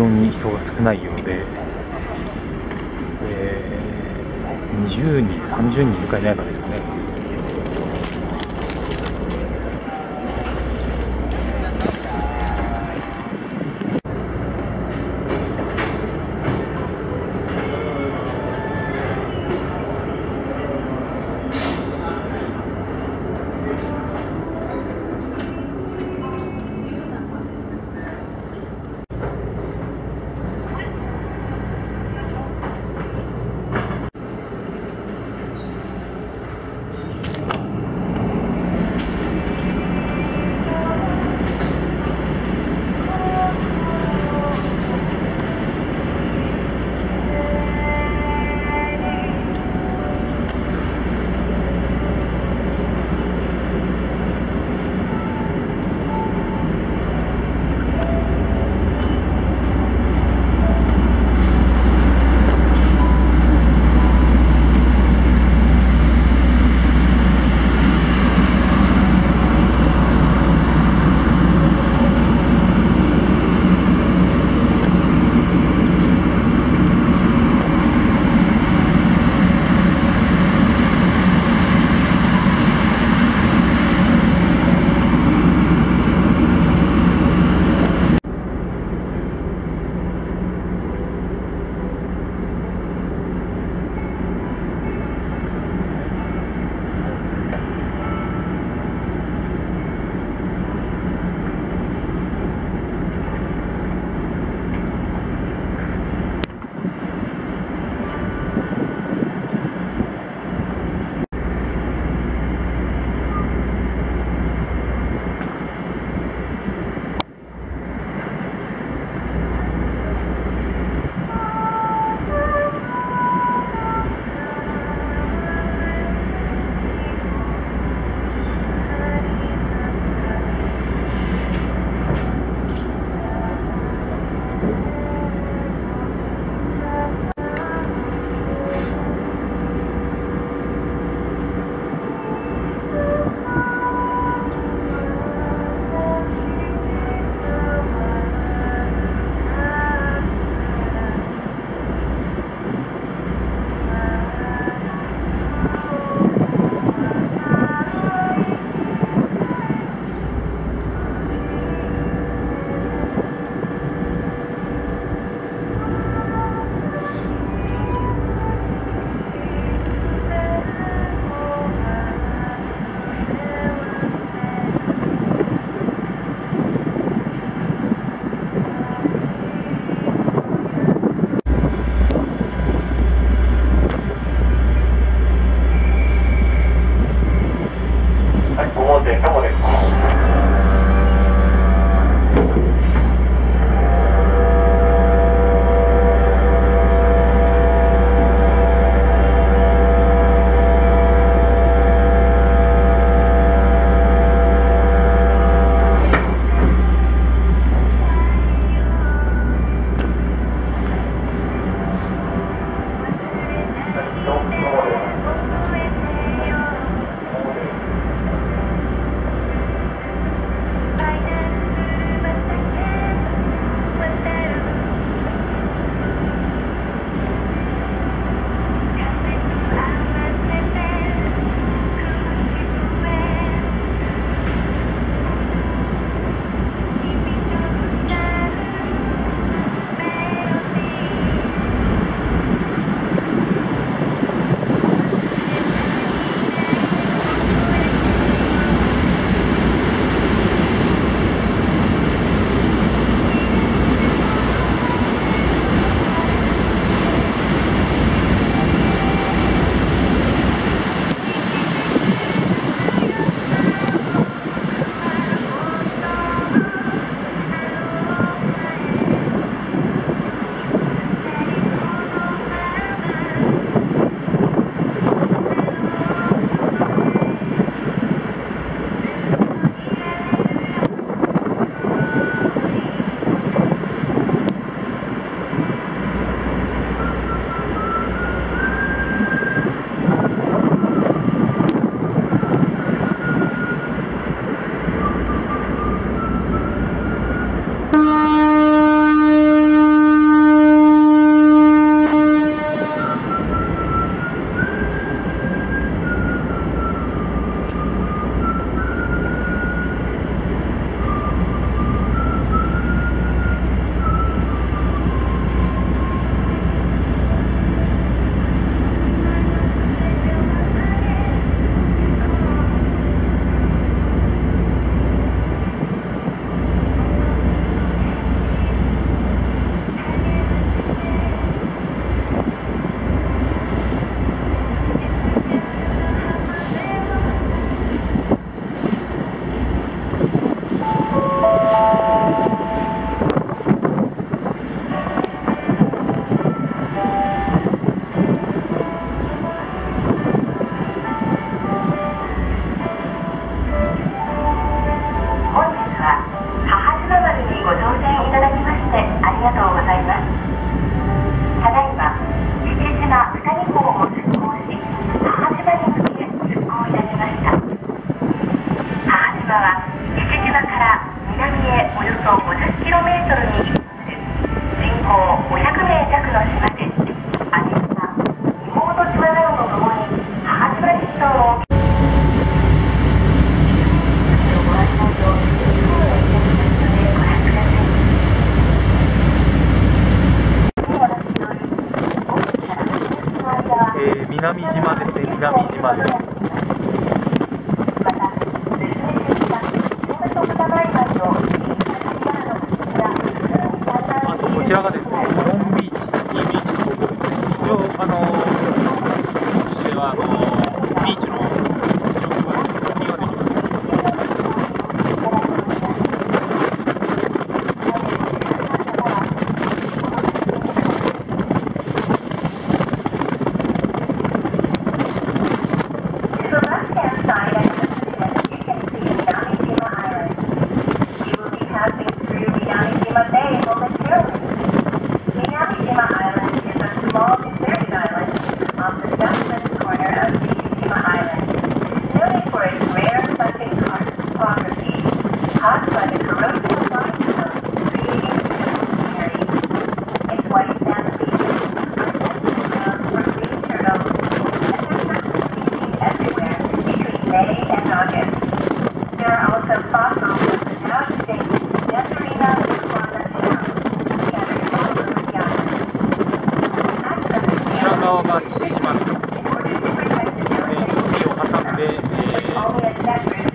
非常に人が少ないようで、えー、20人、30人いるかいないかですかね。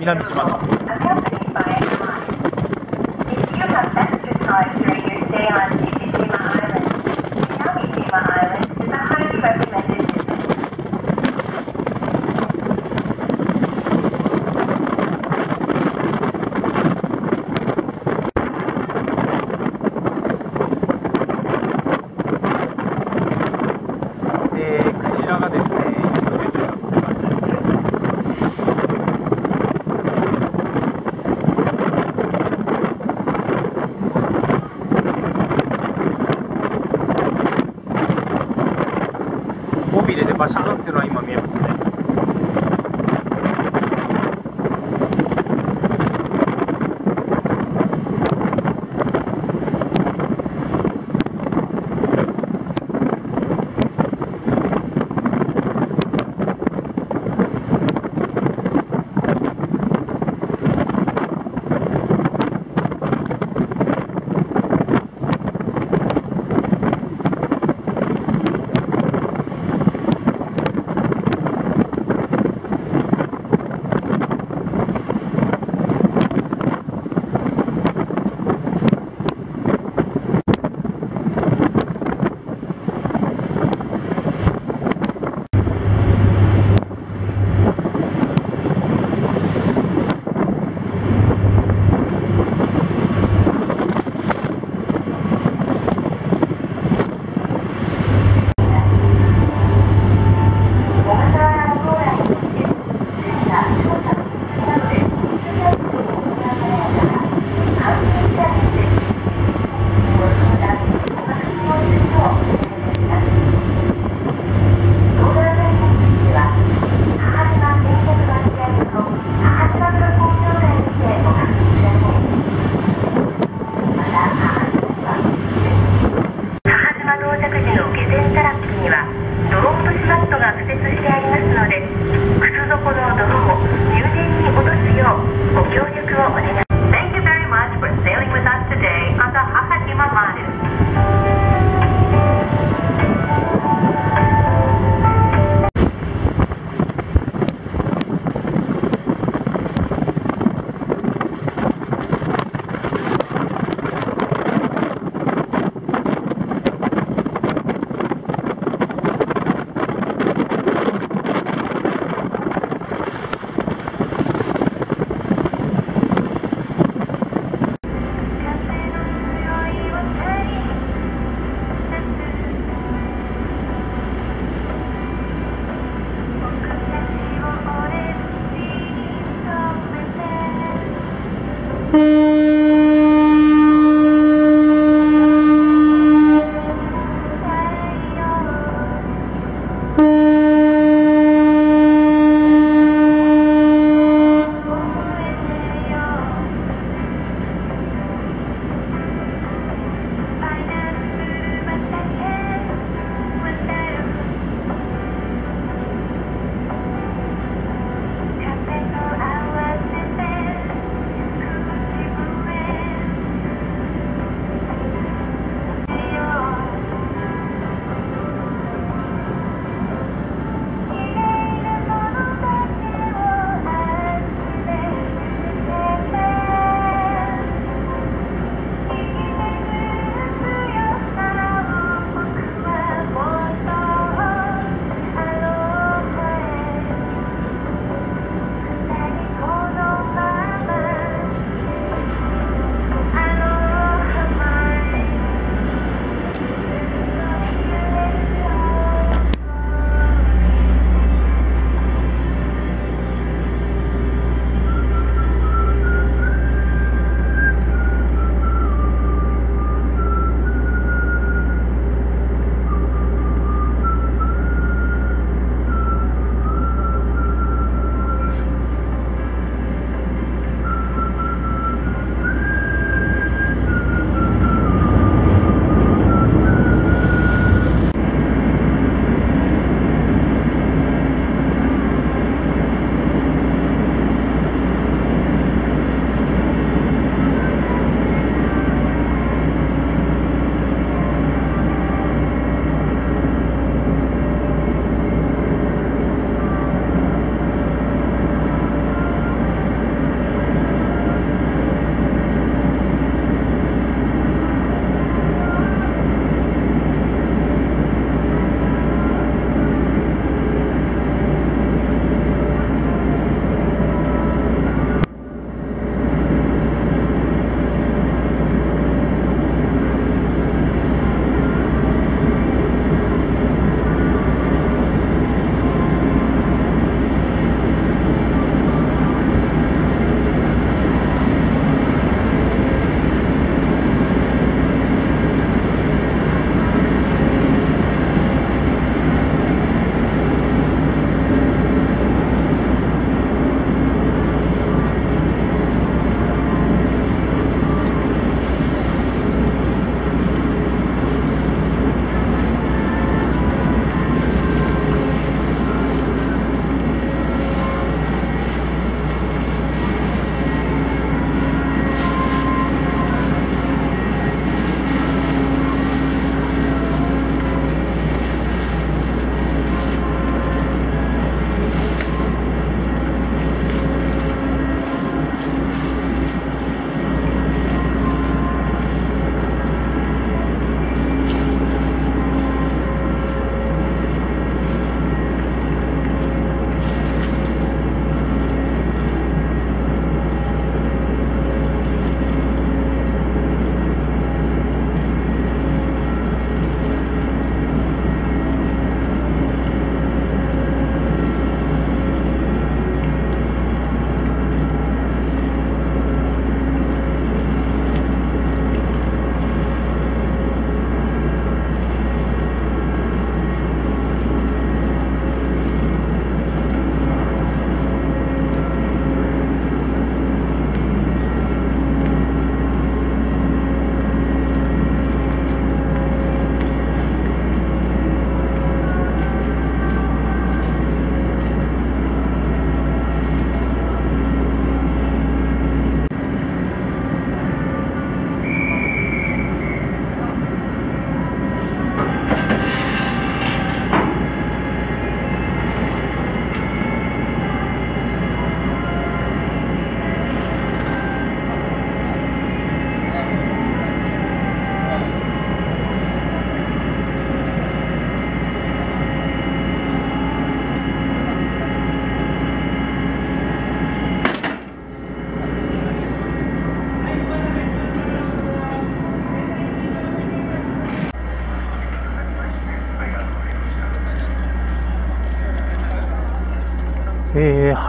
Separate 南島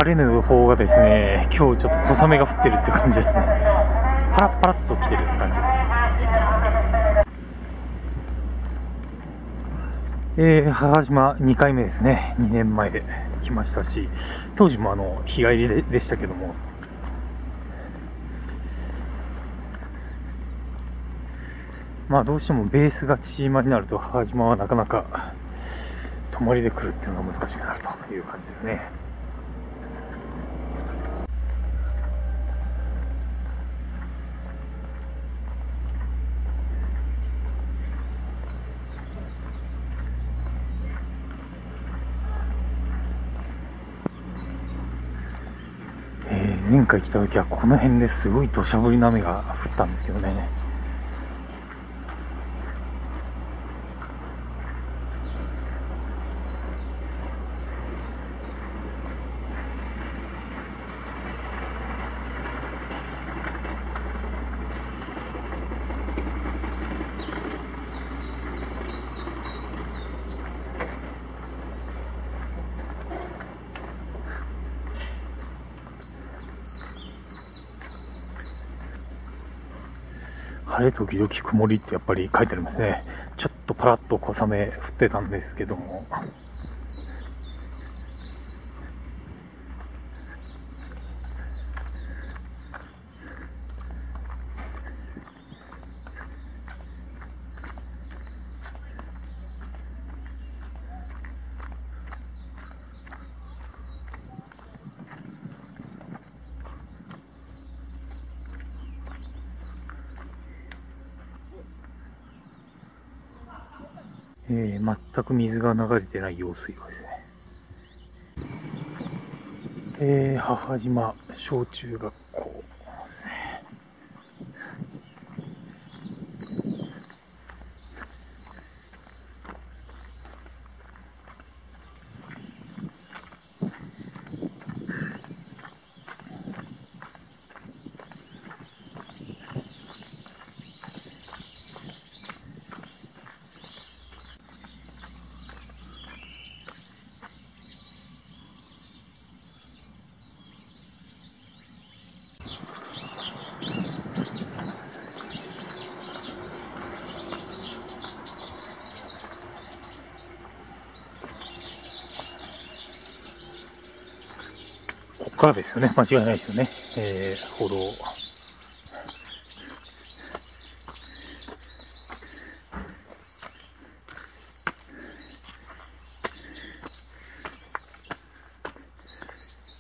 晴れの予報がですね、今日ちょっと小雨が降ってるって感じですね。パラッパラッと来てるって感じです。えー、母島2回目ですね。2年前で来ましたし、当時もあの、日帰りででしたけども、まあどうしてもベースが父島になると母島はなかなか泊まりで来るっていうのが難しくなるという感じですね。前回来た時はこの辺ですごい土砂降りの雨が降ったんですけどね。時々曇りってやっぱり書いてありますね。ちょっとパラッと小雨降ってたんですけども。えー全く水が流れてない用水路ですね。えー母島小中学 ですよね。間違いないですよね。えー、歩道。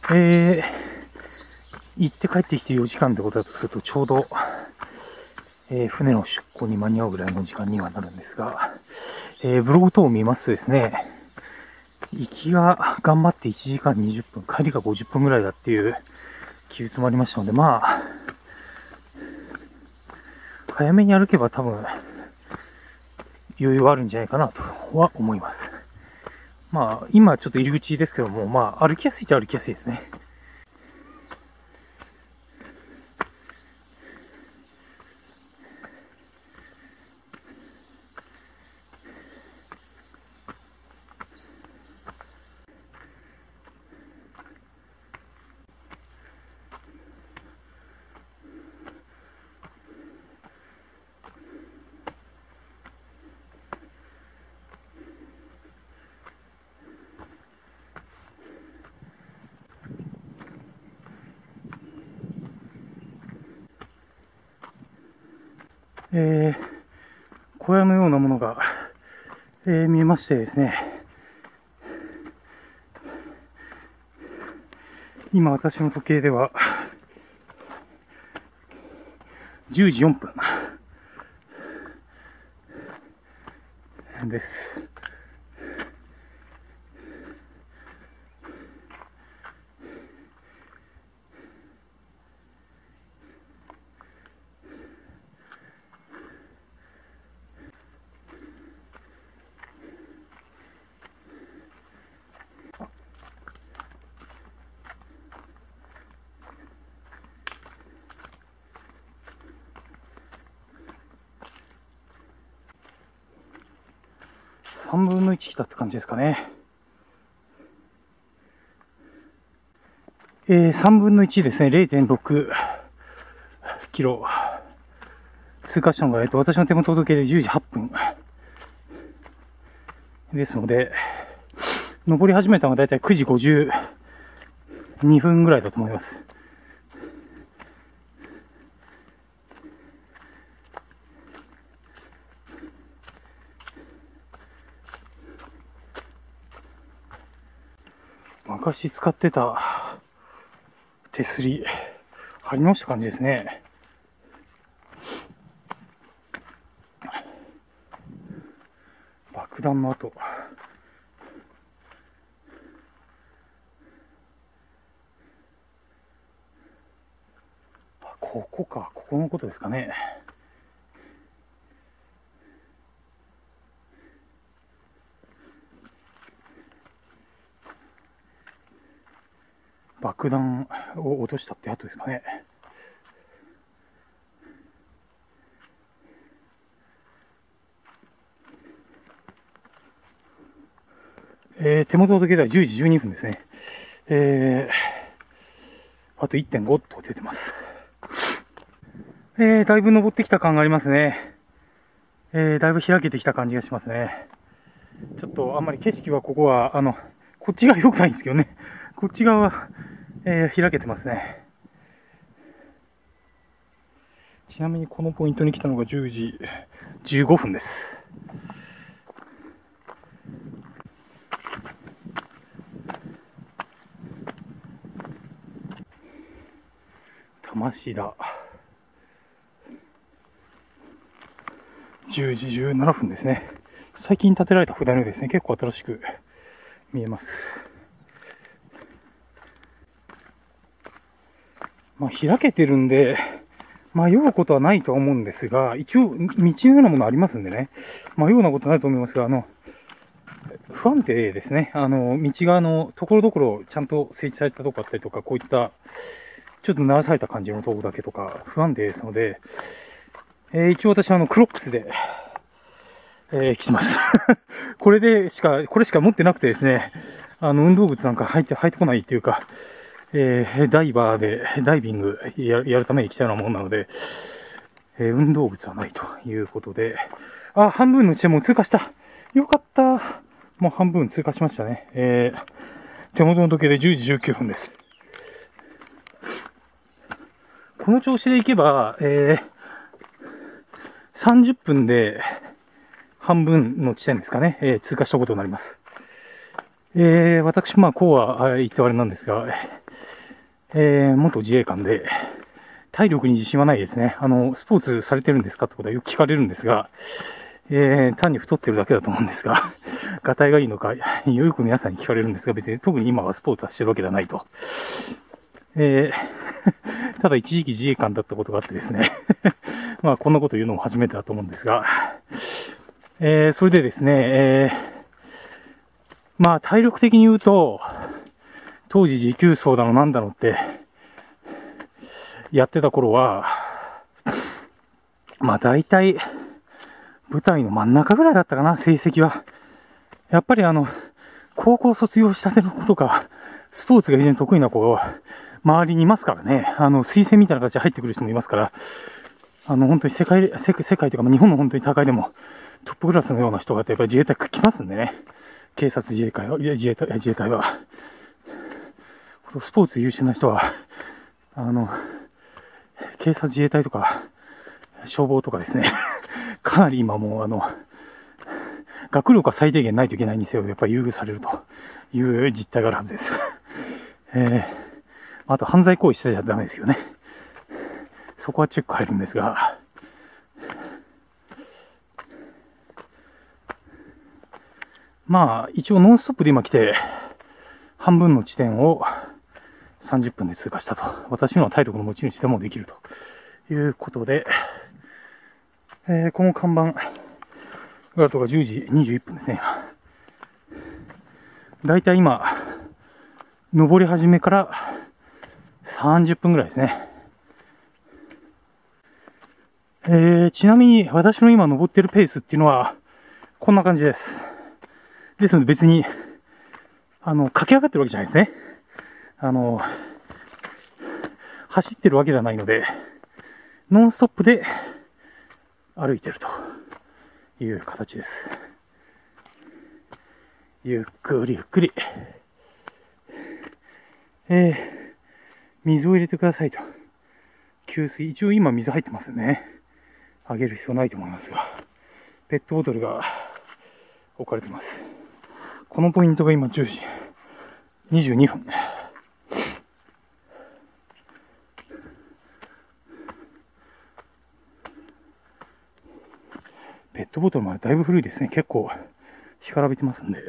えー、行って帰ってきて4時間ってことだとすると、ちょうど、えー船の出港に間に合うぐらいの時間にはなるんですが、えーブログ等を見ますとですね、行きが頑張って1時間20分、帰りが50分ぐらいだっていう記述もありましたので、まあ、早めに歩けば多分、余裕はあるんじゃないかなとは思います。まあ、今ちょっと入り口ですけども、まあ、歩きやすいっちゃ歩きやすいですね。えー、小屋のようなものが、えー見えましてですね、今私の時計では、10時4分です。たって感じですかね。えー、3分の1ですね、0.6キロ通過したのが、えっと、私の手元時計で10時8分。ですので、登り始めたのがだいたい9時52分ぐらいだと思います。昔使ってた手すり、貼り直した感じですね。爆弾の跡。ここか、ここのことですかね。爆弾を落としたって後ですかね。えー、手元の時計では10時12分ですね。えー、あと1.5と出てます。えー、だいぶ登ってきた感がありますね。えー、だいぶ開けてきた感じがしますね。ちょっとあんまり景色はここは、あの、こっちが良くないんですけどね。こっち側は、えー、開けてますね。ちなみにこのポイントに来たのが10時15分です。魂だ。10時17分ですね。最近建てられた札のですね、結構新しく見えます。まあ、開けてるんで、迷うことはないと思うんですが、一応、道のようなものありますんでね、迷うようなことないと思いますが、あの、不安定ですね。あの、道側のところどころちゃんと設置されたとこあったりとか、こういった、ちょっと鳴らされた感じのとこだけとか、不安定ですので、えー、一応私はあの、クロックスで、えー、来てます。これでしか、これしか持ってなくてですね、あの、運動靴なんか入って、入ってこないっていうか、えー、ダイバーで、ダイビングやるために来たようなもんなので、えー、運動靴はないということで、あ、半分の地点も通過した。よかった。もう半分通過しましたね。えー、手元の時計で10時19分です。この調子でいけば、えー、30分で半分の地点ですかね、えー、通過したことになります。えー、私、まあ、こうは言ってはあれなんですが、えー、元自衛官で、体力に自信はないですね。あの、スポーツされてるんですかってことはよく聞かれるんですが、えー、単に太ってるだけだと思うんですが、がたいがいいのか、よく皆さんに聞かれるんですが、別に特に今はスポーツはしてるわけではないと。えー、ただ一時期自衛官だったことがあってですね まあ、こんなこと言うのも初めてだと思うんですが、えー、それでですね、えー、まあ、体力的に言うと、当時持久走だのなんだのって、やってた頃は、まあ大体、舞台の真ん中ぐらいだったかな、成績は。やっぱりあの、高校卒業したての子とか、スポーツが非常に得意な子が周りにいますからね、あの、推薦みたいな形で入ってくる人もいますから、あの、本当に世界、世界というか、日本の本当に高いでも、トップクラスのような人がやっぱり自衛隊来ますんでね。警察自衛隊は、自衛隊、自衛隊は。スポーツ優秀な人は、あの、警察自衛隊とか、消防とかですね、かなり今もうあの、学力は最低限ないといけないにせよ、やっぱり優遇されるという実態があるはずです。えー、あと犯罪行為してちゃダメですよね。そこはチェック入るんですが、まあ、一応ノンストップで今来て、半分の地点を30分で通過したと。私の体力の持ち主でもできるということで、えー、この看板、ガートが10時21分ですね。だいたい今、登り始めから30分ぐらいですね。えー、ちなみに私の今登ってるペースっていうのは、こんな感じです。ですので別に、あの、駆け上がってるわけじゃないですね。あの、走ってるわけではないので、ノンストップで歩いてるという形です。ゆっくりゆっくり。えー、水を入れてくださいと。給水、一応今水入ってますよね。あげる必要ないと思いますが、ペットボトルが置かれてます。このポイントが今10時22分。ペットボトルまでだいぶ古いですね。結構干からびてますんで。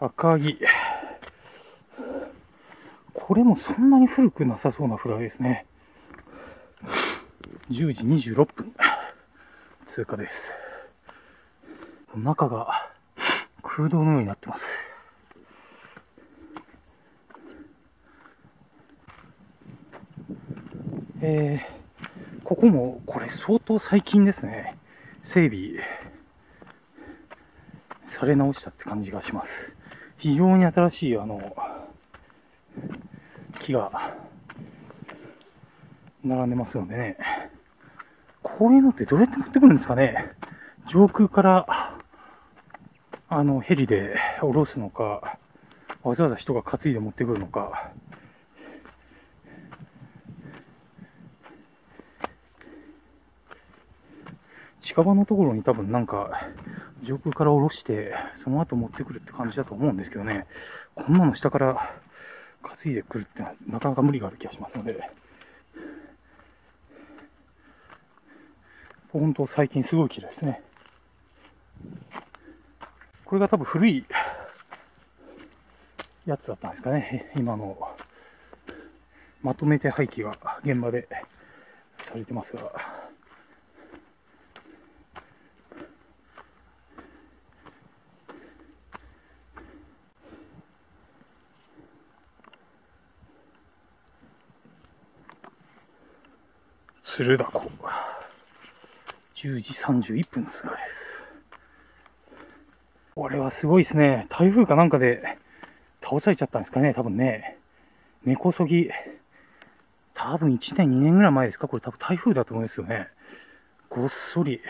赤木。これもそんなに古くなさそうなフライですね。10時26分通過です。中が空洞のようになってます。えー、ここもこれ相当最近ですね。整備され直したって感じがします。非常に新しいあの木が並んでますのでね。こういうのってどうやって持ってくるんですかね上空から、あの、ヘリで降ろすのか、わざわざ人が担いで持ってくるのか。近場のところに多分なんか、上空から降ろして、その後持ってくるって感じだと思うんですけどね。こんなの下から担いでくるってのはなかなか無理がある気がしますので。本当最近すごい綺麗ですね。これが多分古いやつだったんですかね。今のまとめて廃棄が現場でされてますが。鶴田湖。10時31分通過です。これはすごいですね。台風かなんかで倒されちゃったんですかね、多分ね。根こそぎ。多分1年、2年ぐらい前ですか？これ多分台風だと思うんですよね。ごっそり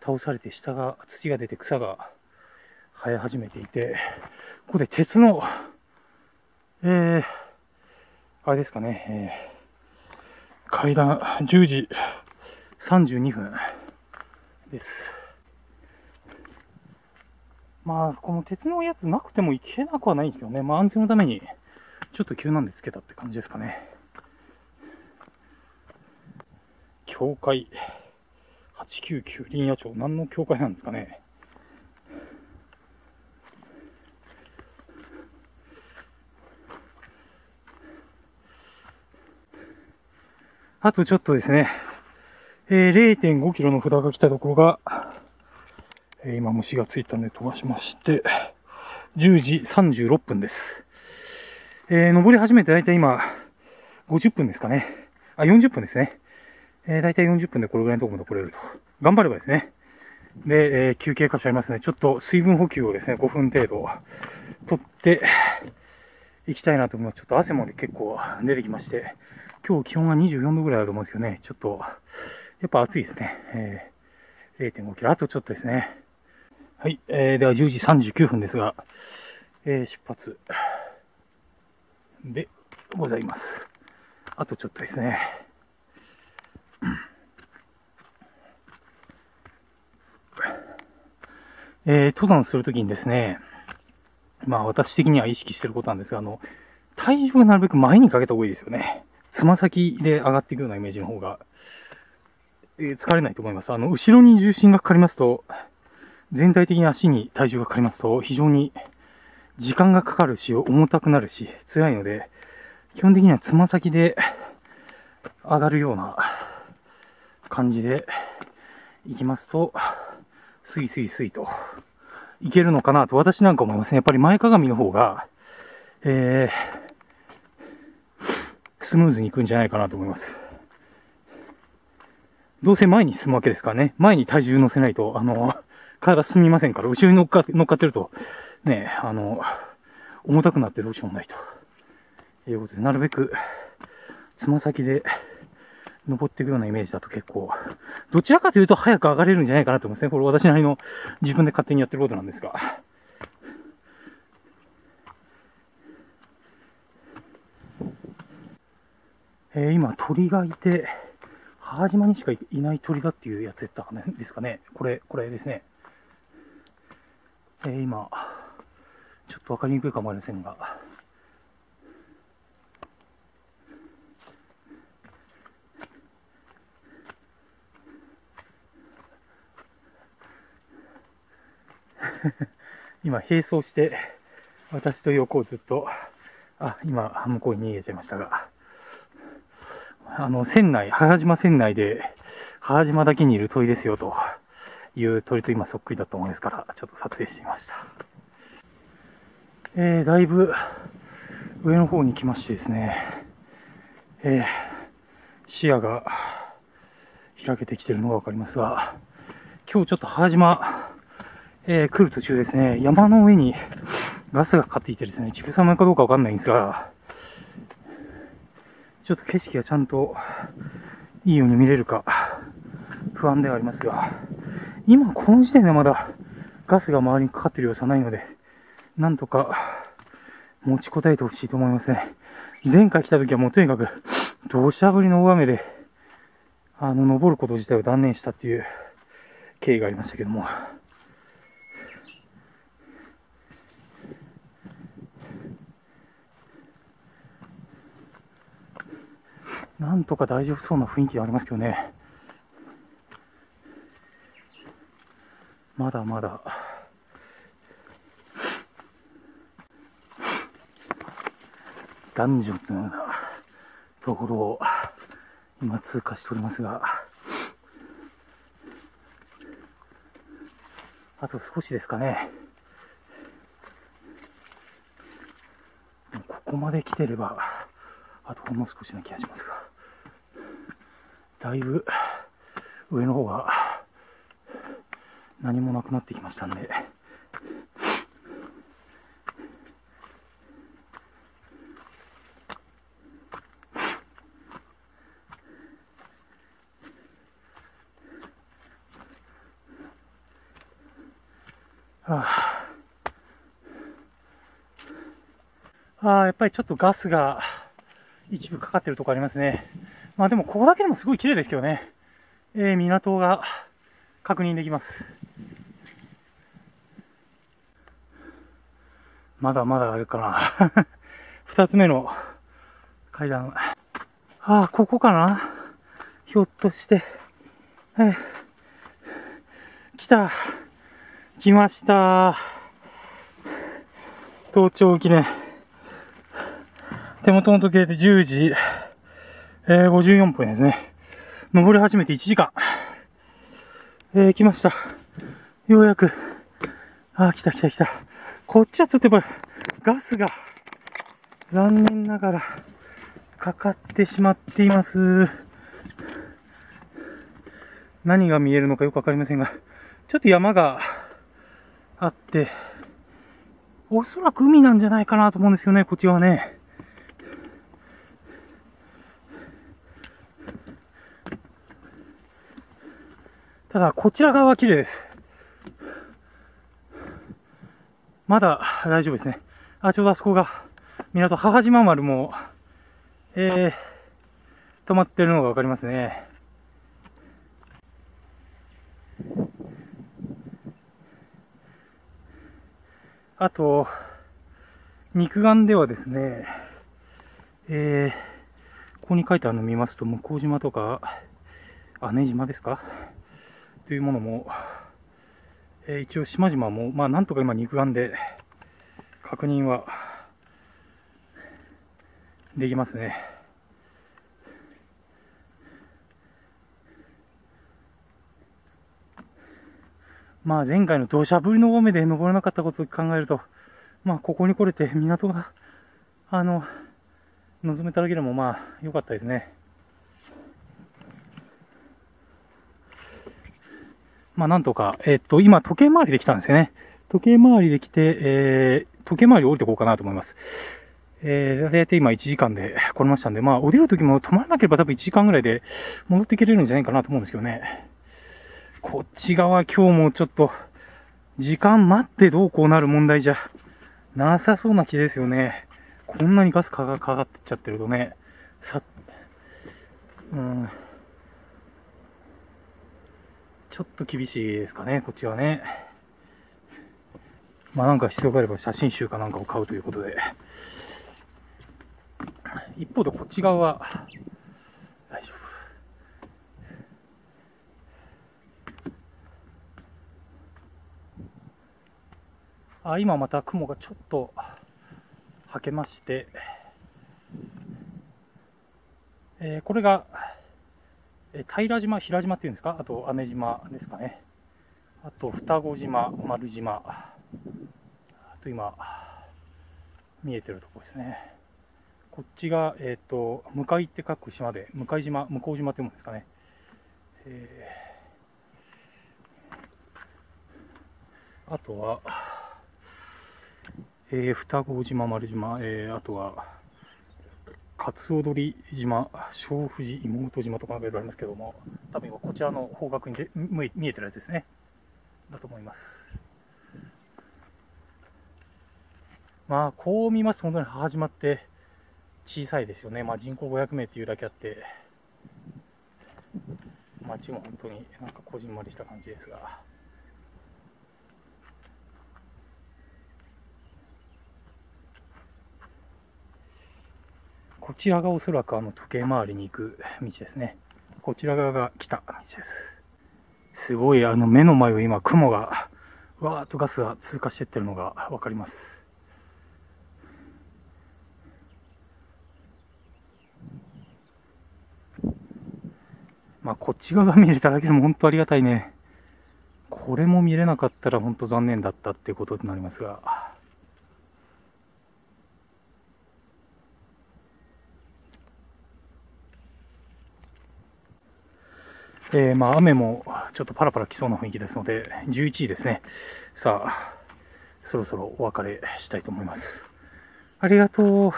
倒されて下が、土が出て草が生え始めていて、ここで鉄の、えー、あれですかね、えー階段10時32分です。まあ、この鉄のやつなくてもいけなくはないんですけどね。まあ安全のためにちょっと急なんでつけたって感じですかね。教会899林野町。何の教会なんですかね。あとちょっとですね、えー、0.5キロの札が来たところが、えー今虫がついたんで飛ばしまして、10時36分です。えー登り始めてだいたい今、50分ですかね。あ、40分ですね。えー、だいたい40分でこれぐらいのところまで来れると。頑張ればですね。で、えー休憩箇所ありますね。ちょっと水分補給をですね、5分程度取っていきたいなと思います。ちょっと汗もね結構出てきまして、今日気温が24度ぐらいだと思うんですけどね、ちょっと、やっぱ暑いですね。えー、0.5キロ、あとちょっとですね。はい、えー、では10時39分ですが、えー、出発でございます。あとちょっとですね。えー、登山するときにですね、まあ私的には意識してることなんですが、あの、体重をなるべく前にかけた方がいいですよね。つま先で上がっていくようなイメージの方が、え疲れないと思います。あの、後ろに重心がかかりますと、全体的に足に体重がかかりますと、非常に時間がかかるし、重たくなるし、辛いので、基本的にはつま先で上がるような感じで行きますと、スイスイスイといけるのかなと私なんか思いますね。やっぱり前かがみの方が、えー、スムーズにいくんじゃないかなと思います。どうせ前に進むわけですからね。前に体重乗せないと、あの、体進みませんから、後ろに乗っか乗っかってると、ね、あの、重たくなってどうしようもないと。いうことで、なるべく、つま先で登っていくようなイメージだと結構、どちらかというと早く上がれるんじゃないかなと思いますね。これ私なりの自分で勝手にやってることなんですが。えー、今鳥がいて、母島にしかいない鳥だっていうやつやったかねですかね。これ、これですね。えー、今、ちょっとわかりにくいかもありませんが、今、並走して、私と横をずっと、あ、今、向こうに逃げちゃいましたが、あの、船内、母島船内で、母島だけにいる鳥ですよ、という鳥と今そっくりだったものですから、ちょっと撮影してみました。えー、だいぶ、上の方に来ましてですね、えー、視野が開けてきてるのがわかりますが、今日ちょっと母島、えー、来る途中ですね、山の上にガスがかかっていてですね、畜産前かどうかわかんないんですが、ちょっと景色がちゃんといいように見れるか不安ではありますが、今この時点でまだガスが周りにかかっている様子はないので、なんとか持ちこたえてほしいと思いますね。前回来た時はもうとにかく土砂降りの大雨で、あの、登ること自体を断念したっていう経緯がありましたけども、なんとか大丈夫そうな雰囲気がありますけどね。まだまだ。ダンジョンのようなところを今通過しておりますが、あと少しですかね。ここまで来てれば、あとほんの少しな気がしますが、だいぶ上の方が何もなくなってきましたんで、ああ、やっぱりちょっとガスが一部かかってるとこありますね。まあでもここだけでもすごい綺麗ですけどね。えー、港が確認できます。まだまだあるかな。二つ目の階段。ああ、ここかなひょっとして。えー、来た。来ました。登頂記念。手元の時計で10時、えー、54分ですね。登り始めて1時間。えー、来ました。ようやく。あ、来た来た来た。こっちはちょっとやっぱりガスが残念ながらかかってしまっています。何が見えるのかよくわかりませんが、ちょっと山があって、おそらく海なんじゃないかなと思うんですけどね、こっちはね。ただ、こちら側は綺麗です。まだ大丈夫ですね。あ、ちょうどあそこが、港母島丸も、えー、止まってるのがわかりますね。あと、肉眼ではですね、えー、ここに書いてあるのを見ますと、向島とか、姉島ですか？というものも、えー、一応島々も、まあなんとか今肉眼で確認はできますね。まあ前回の土砂降りの雨で登れなかったことを考えると、まあここに来れて港が、あの、望めただけでもまあ良かったですね。まあなんとか、えっと、今時計回りで来たんですよね。時計回りで来て、えー、時計回り降りてこうかなと思います。えー、だいたい今1時間で来れましたんで、まあ降りるときも止まらなければ多分1時間ぐらいで戻っていけれるんじゃないかなと思うんですけどね。こっち側今日もちょっと、時間待ってどうこうなる問題じゃなさそうな気ですよね。こんなにガスかかかってっちゃってるとね、さ、うん、ちょっと厳しいですかね、こっちはね。まあなんか必要があれば写真集かなんかを買うということで。一方でこっち側は大丈夫。あ、今また雲がちょっとはけまして、えー、これが、え、平島、平島っていうんですか？あと姉島ですかね。あと双子島、丸島。あと今、見えてるところですね。こっちが、えっ、ー、と、向かいって書く島で、向島、向こう島ってもんですかね。えー、あとは、えー、双子島、丸島、えー、あとは、勝踊島、小富士、妹島とかいろいろありますけども、多分今こちらの方角にで見えてるやつですね。だと思います。まあ、こう見ますと本当に母島って小さいですよね。まあ人口500名っていうだけあって、街も本当になんかこじんまりした感じですが。こちらがおそらくあの時計回りに行く道ですね。こちら側が来た道です。すごいあの目の前を今雲がわーっとガスが通過していってるのがわかります。まあこっち側が見れただけでも本当ありがたいね。これも見れなかったら本当残念だったっていうことになりますが。えー、まあ雨もちょっとパラパラ来そうな雰囲気ですので、11時ですね。さあ、そろそろお別れしたいと思います。ありがとう。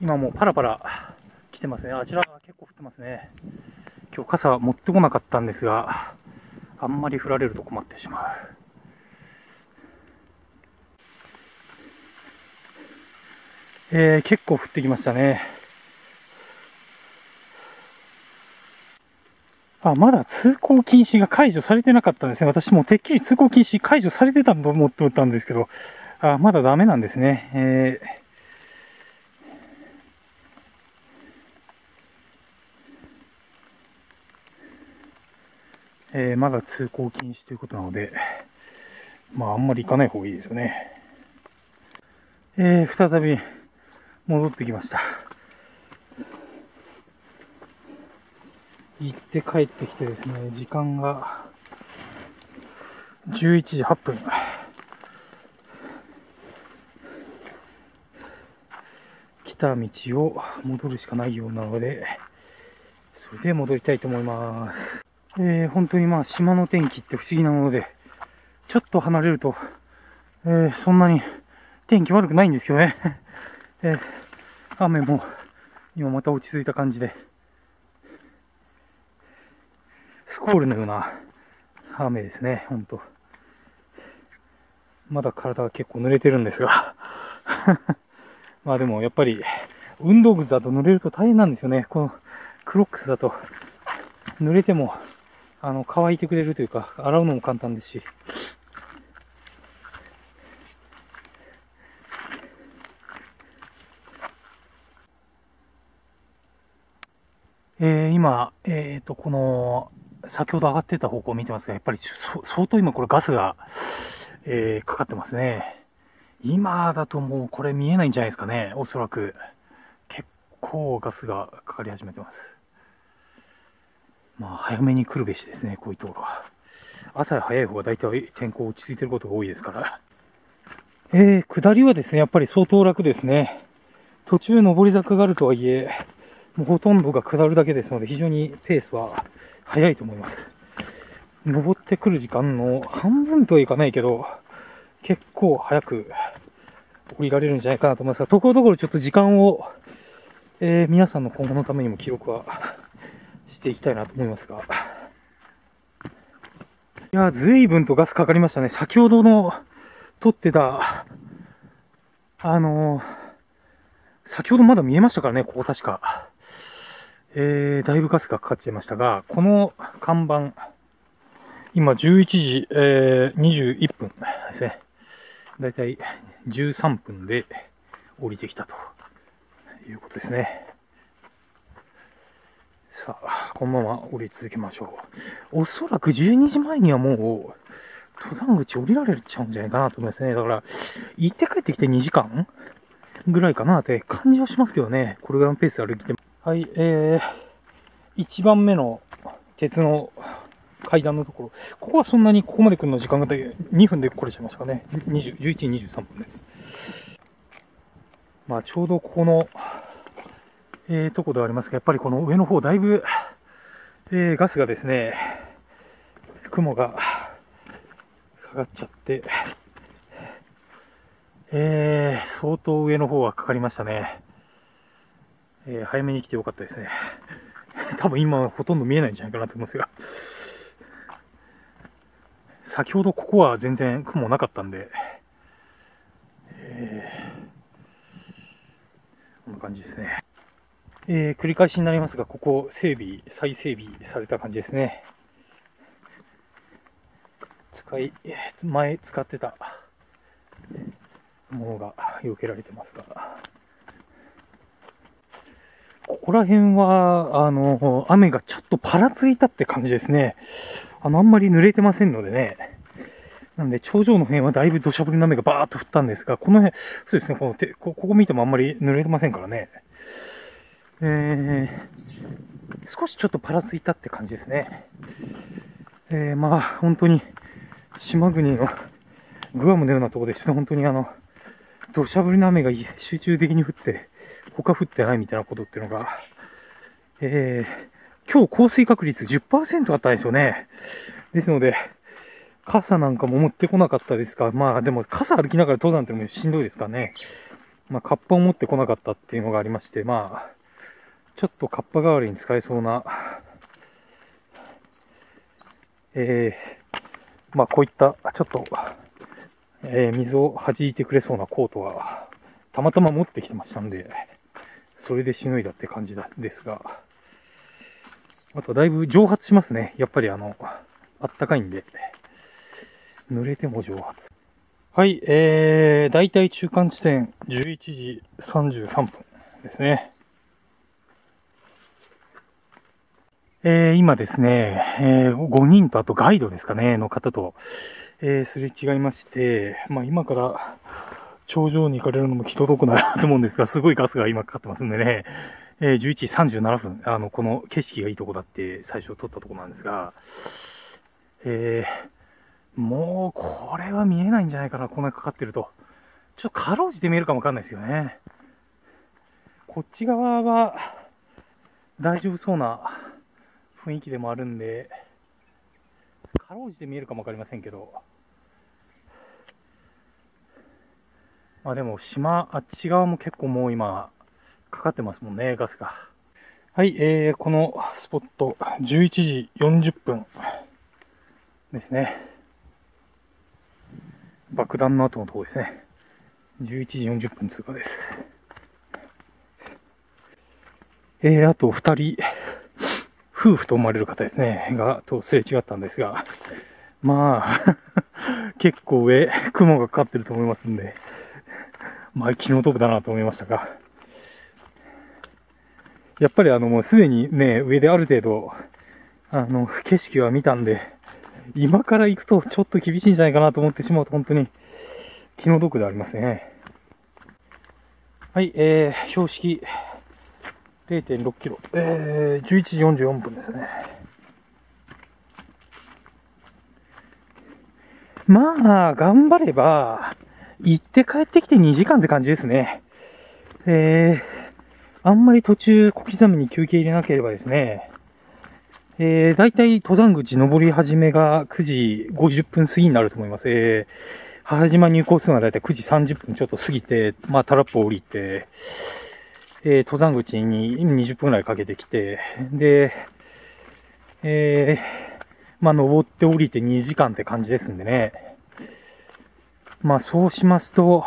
今もパラパラ来てますね。あちら結構降ってますね。今日傘持ってこなかったんですが、あんまり降られると困ってしまう。えー、結構降ってきましたね。あ、まだ通行禁止が解除されてなかったんですね。私もてっきり通行禁止解除されてたと思ってたんですけど、あ、まだダメなんですね。えーえー、まだ通行禁止ということなので、まあ、あんまり行かない方がいいですよね。えー、再び、戻ってきました。行って帰ってきてですね、時間が11時8分。来た道を戻るしかないようなので、それで戻りたいと思います。えー、本当にまあ島の天気って不思議なもので、ちょっと離れると、えー、そんなに天気悪くないんですけどね。えー、雨も今また落ち着いた感じで、スコールのような雨ですね、ほんと。まだ体が結構濡れてるんですが まあでもやっぱり運動靴だと濡れると大変なんですよね。このクロックスだと濡れてもあの乾いてくれるというか洗うのも簡単ですしえー、今、えっ、ー、と、この、先ほど上がってた方向を見てますが、やっぱり相当今これガスが、えー、かかってますね。今だともうこれ見えないんじゃないですかね、おそらく。結構ガスがかかり始めてます。まあ、早めに来るべしですね、こういうところは。朝早い方が大体天候落ち着いてることが多いですから。えー、下りはですね、やっぱり相当楽ですね。途中上り坂があるとはいえ、もうほとんどが下るだけですので、非常にペースは速いと思います。登ってくる時間の半分とはいかないけど、結構早く降りられるんじゃないかなと思いますが、ところどころちょっと時間を、えー、皆さんの今後のためにも記録はしていきたいなと思いますが。いや、随分とガスかかりましたね。先ほどの撮ってた、あのー、先ほどまだ見えましたからね、ここ確か。えー、だいぶガスがかかっちゃいましたが、この看板、今11時、えー、21分ですね。だいたい13分で降りてきたということですね。さあ、このまま降り続けましょう。おそらく12時前にはもう、登山口降りられちゃうんじゃないかなと思いますね。だから、行って帰ってきて2時間ぐらいかなって感じはしますけどね。これぐらいのペースで歩いて。はい、えー、1番目の鉄の階段のところ。ここはそんなにここまで来るの時間が2分で来れちゃいましたかね。20 11時23分です。まあ、ちょうどここの、えー、とこではありますが、やっぱりこの上の方、だいぶ、えー、ガスがですね、雲がかかっちゃって、えー、相当上の方はかかりましたね。えー、早めに来てよかったですね。多分今ほとんど見えないんじゃないかなと思いますが。先ほどここは全然雲なかったんで、えー、こんな感じですね。えー、繰り返しになりますが、ここ整備、再整備された感じですね。使い、前使ってたものが避けられてますが、ここら辺は、あの、雨がちょっとパラついたって感じですね。あの、あんまり濡れてませんのでね。なんで、頂上の辺はだいぶ土砂降りの雨がバーっと降ったんですが、この辺、そうですね、この手ここ見てもあんまり濡れてませんからね。えー、少しちょっとパラついたって感じですね。えー、まあ、本当に、島国のグアムのようなところでして、本当にあの、土砂降りの雨が集中的に降って、他降ってないみたいなことっていうのが、えー、今日降水確率10%あったんですよね。ですので、傘なんかも持ってこなかったですか？まあでも傘歩きながら登山ってのもしんどいですからね。まあカッパを持ってこなかったっていうのがありまして、まあ、ちょっとカッパ代わりに使えそうな、えー、まあこういったちょっとえー、水を弾いてくれそうなコートは、たまたま持ってきてましたんで、それでしのいだって感じですが、あとだいぶ蒸発しますね。やっぱりあの、あったかいんで、濡れても蒸発。はい、えー、だいたい中間地点11時33分ですね。えー、今ですね、えー、5人とあとガイドですかね、の方と、えー、すれ違いまして、まあ今から頂上に行かれるのも気届くなと思うんですが、すごいガスが今かかってますんでね、えー、11時37分、あの、この景色がいいとこだって最初撮ったとこなんですが、えー、もうこれは見えないんじゃないかな、こんなかかってると。ちょっとかろうじて見えるかもわかんないですよね。こっち側は大丈夫そうな雰囲気でもあるんで、かろうじて見えるかもわかりませんけど、まあでも島、あっち側も結構もう今、かかってますもんね、ガスが。はい、えー、このスポット、11時40分ですね。爆弾の後のところですね。11時40分通過です。えー、あと2人、夫婦と思われる方ですね、が、とすれ違ったんですが、まあ 結構上、雲がかかってると思いますんで、まあ気の毒だなと思いましたが、やっぱりあのもうすでにね、上である程度、あの、景色は見たんで、今から行くとちょっと厳しいんじゃないかなと思ってしまうと本当に気の毒でありますね。はい、えー、標識0.6キロ。えー、11時44分ですね。まあ、頑張れば、行って帰ってきて2時間って感じですね。えー、あんまり途中小刻みに休憩入れなければですね、えー、だいたい登山口登り始めが9時50分過ぎになると思います。えー、母島入港数がだいたい9時30分ちょっと過ぎて、まあタラップを降りて、えー、登山口に20分くらいかけてきて、で、えー、まあ登って降りて2時間って感じですんでね。まあそうしますと、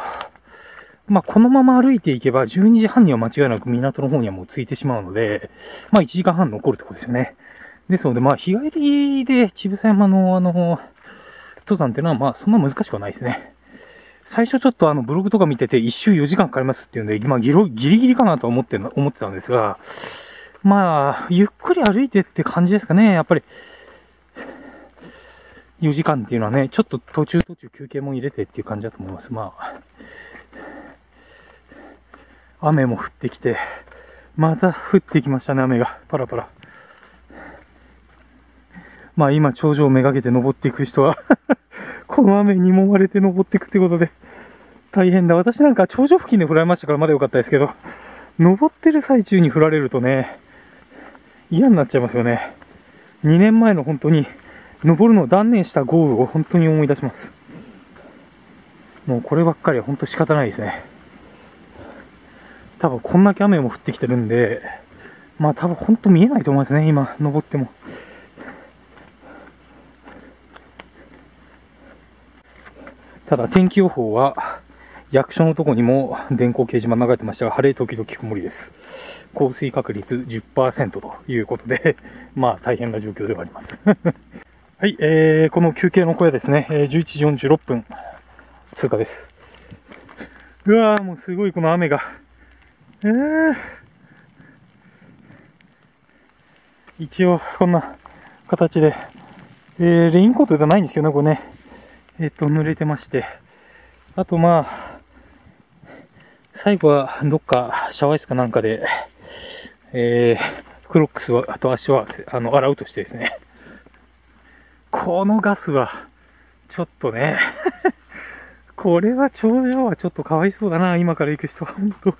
まあこのまま歩いていけば12時半には間違いなく港の方にはもう着いてしまうので、まあ1時間半残るってことですよね。ですので、まあ、日帰りで、ちぶさ山の、あの、登山っていうのは、まあ、そんな難しくはないですね。最初ちょっとあの、ブログとか見てて、一周4時間かかりますっていうんで、今、ギリギリかなと思って思ってたんですが、まあ、ゆっくり歩いてって感じですかね。やっぱり、4時間っていうのはね、ちょっと途中途中休憩も入れてっていう感じだと思います。まあ、雨も降ってきて、また降ってきましたね、雨が。パラパラ。まあ今頂上をめがけて登っていく人は この雨に揉まれて登っていくってことで、大変だ。私なんか頂上付近で降られましたからまだ良かったですけど、登ってる最中に降られるとね、嫌になっちゃいますよね。2年前の本当に、登るのを断念した豪雨を本当に思い出します。もうこればっかりは本当仕方ないですね。多分こんだけ雨も降ってきてるんで、まあ多分本当見えないと思いますね、今登っても。ただ天気予報は役所のとこにも電光掲示板流れてましたが、晴れ時々曇りです。降水確率10%ということで、まあ大変な状況ではあります。はい、えー、この休憩の小屋ですね、11時46分通過です。うわー、もうすごいこの雨が。えー、一応こんな形で、えー、レインコートではないんですけどね、これね。えっと、濡れてまして。あと、まあ、最後はどっかシャワーイスかなんかで、えー、クロックスは、あと足は、あの、洗うとしてですね。このガスは、ちょっとね。これは頂上はちょっとかわいそうだな、今から行く人は、本当。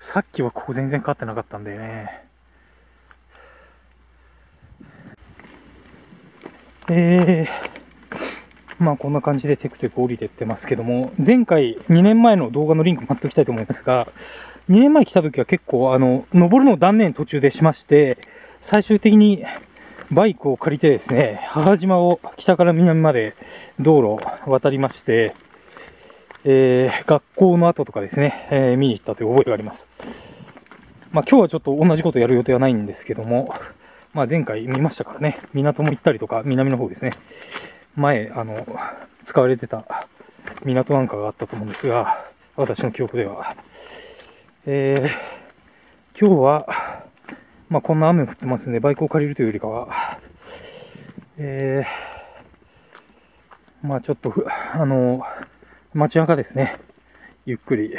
さっきはここ全然かかってなかったんだよね。えー、まあこんな感じでテクテク降りてってますけども、前回2年前の動画のリンク貼っておきたいと思いますが、2年前来た時は結構あの、登るのを断念途中でしまして、最終的にバイクを借りてですね、母島を北から南まで道路を渡りまして、えー、学校の後とかですね、えー、見に行ったという覚えがあります。まあ今日はちょっと同じことやる予定はないんですけども、まあ、前回見ましたからね、港も行ったりとか、南の方ですね。前、あの、使われてた港なんかがあったと思うんですが、私の記憶では。えー、今日は、まあ、こんな雨降ってますんで、バイクを借りるというよりかは、えー、まあちょっと、あの、街中ですね、ゆっくり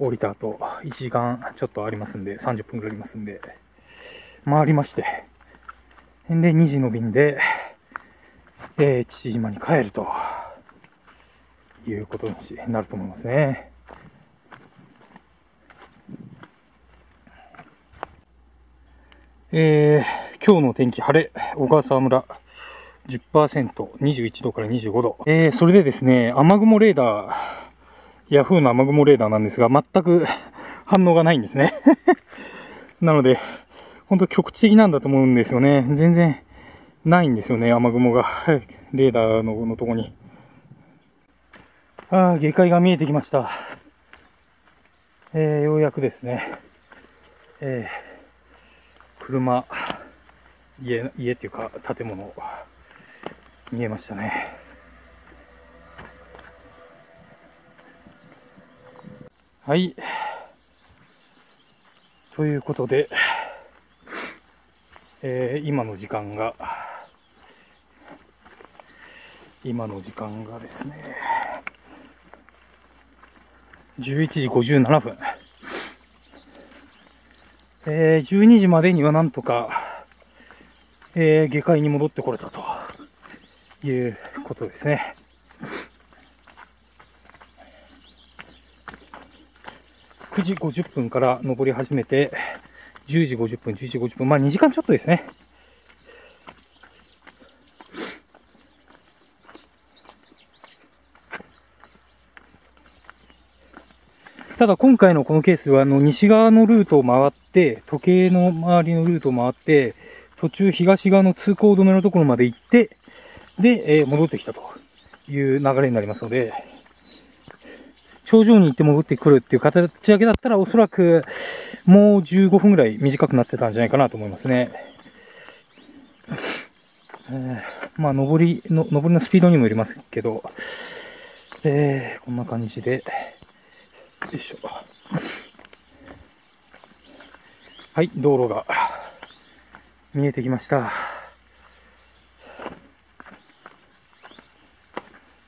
降りた後、1時間ちょっとありますんで、30分くらいありますんで、回りまして、で、2時の便で、えー、父島に帰るということになると思いますね。えー、今日の天気晴れ、小笠村10%、21度から25度。えー、それでですね、雨雲レーダー、ヤフーの雨雲レーダーなんですが、全く反応がないんですね。なので、本当局地的なんだと思うんですよね。全然ないんですよね、雨雲が。レーダーののとこに。ああ、下界が見えてきました。えー、ようやくですね、えー、車、家、家っていうか建物、見えましたね。はい。ということで、えー、今の時間が、今の時間がですね、11時57分。えー、12時までにはなんとか、えー、下界に戻ってこれたということですね。9時50分から登り始めて、10時50分、11時50分、まあ2時間ちょっとですね。ただ今回のこのケースは、あの、西側のルートを回って、時計の周りのルートを回って、途中東側の通行止めのところまで行って、で、えー、戻ってきたという流れになりますので、頂上に行って戻ってくるっていう形だけだったら、おそらくもう15分ぐらい短くなってたんじゃないかなと思いますね。えー、まあ、登りの、登りのスピードにもよりますけど、えー、こんな感じで、いしょ。はい、道路が見えてきました。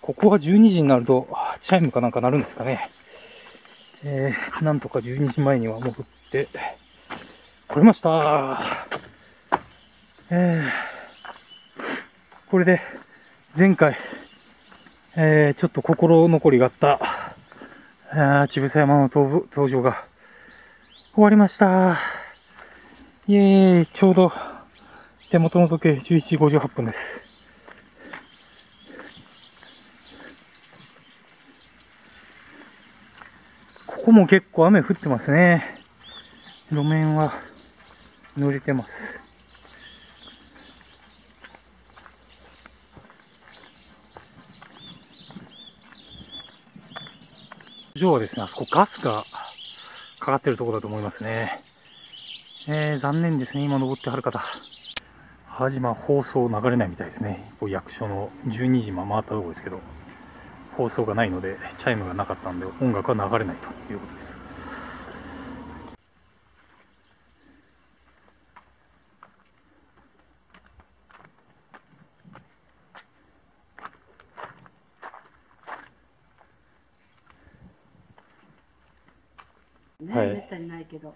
ここは12時になると、チャイムかなんか鳴るんですかね。えー、なんとか12時前には潜って来れました。えー、これで前回、えー、ちょっと心残りがあった、えー、ちぶさ山の登場が終わりました。イェーイ、ちょうど手元の時計11時58分です。ここも結構雨降ってますね。路面は濡れてます。上はですね、あそこガスがかかってるところだと思いますね。えー、残念ですね、今登ってはる方。母島放送流れないみたいですね。役所の12時回ったところですけど、放送がないので、チャイムがなかったんで、音楽は流れないということです。ね、はい、めったにないけど。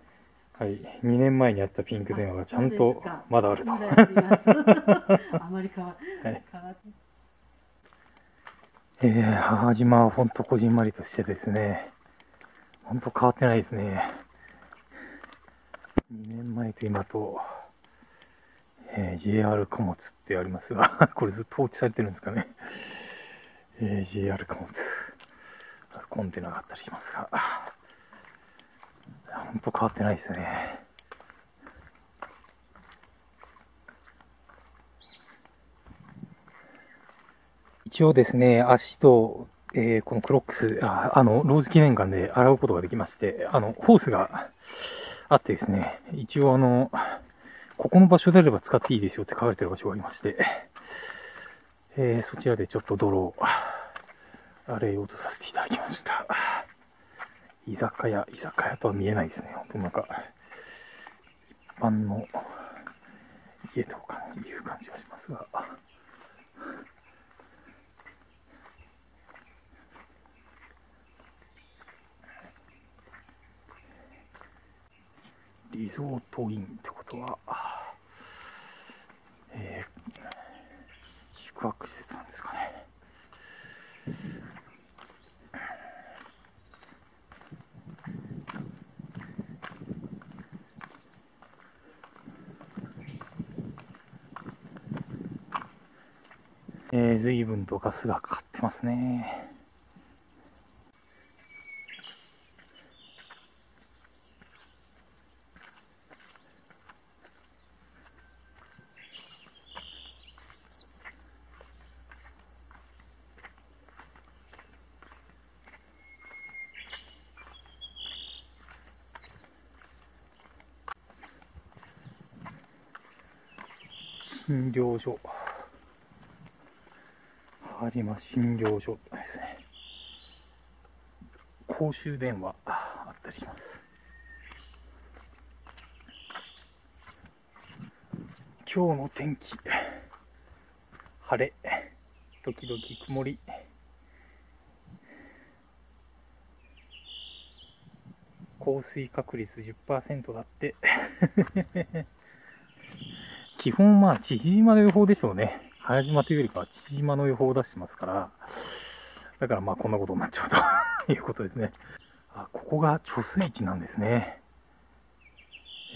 はい、2年前にあったピンク電話がちゃんとまだあると。あまり変わ,、はい。えー、母島は本当こじんまりとしてですね、本当変わってないですね。2年前と今と、えー、JR 貨物ってありますが、これずっと放置されてるんですかね。えー、JR 貨物。コンテナがあったりしますが。ほんと変わってないですね。一応ですね、足と、えー、このクロックス、ああの、ローズ記念館で洗うことができまして、あの、ホースがあってですね、一応あの、ここの場所であれば使っていいですよって書かれてる場所がありまして、えー、そちらでちょっと泥を洗いようとさせていただきました。居酒屋、居酒屋とは見えないですね。本当なんか、一般の家とかいう感じがしますが。リゾートインってことは、えー、宿泊施設なんですかね。えー、随分とガスがかかってますね。診療所。川島診療所ですね。公衆電話あったりします。今日の天気、晴れ、時々曇り。降水確率10%だって基本まあ、父島の予報でしょうね。早島というよりかは父島の予報を出してますから、だからまあこんなことになっちゃうと いうことですね。あ、ここが貯水池なんですね。